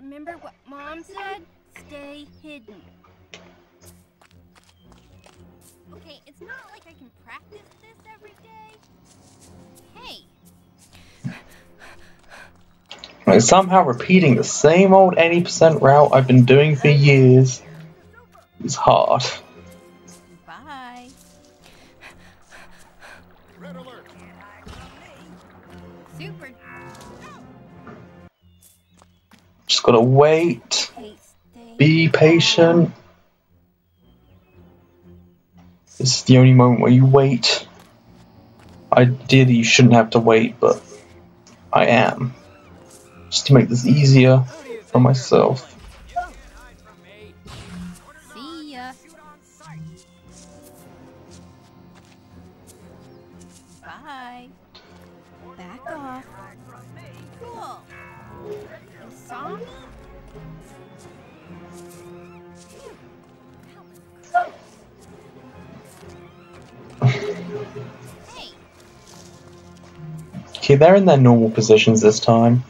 Remember what Mom said? Stay hidden. Okay, it's not like I can practice this every day. Hey, Like somehow repeating the same old any% route I've been doing for years is hard. bye. Red alert. Super. Just gotta wait, be patient. This is the only moment where you wait. Ideally, you shouldn't have to wait, but I am. Just to make this easier for myself. See ya. Bye. You saw me? Phew. That was close. Hey, Okay, they're in their normal positions this time.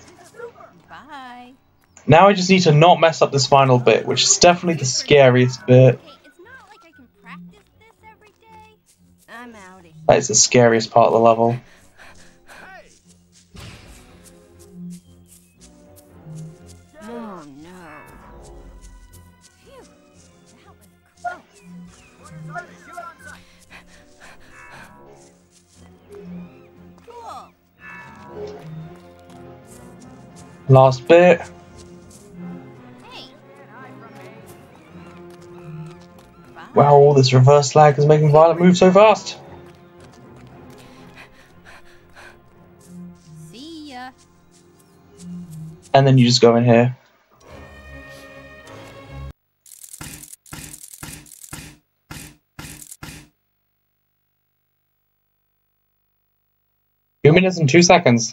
bye. Now I just need to not mess up this final bit, which is definitely the scariest bit. It's like I can practice this every day. I'm out of here. That is the scariest part of the level. Last bit. Wow, this reverse lag is making Violet move so fast. See ya. And then you just go in here. Two minutes and two seconds.